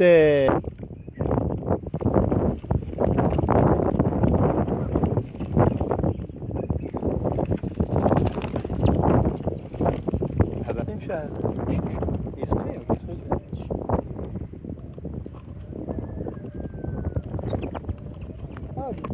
É... Ela tem enxada. Isso mesmo, isso mesmo. Ah,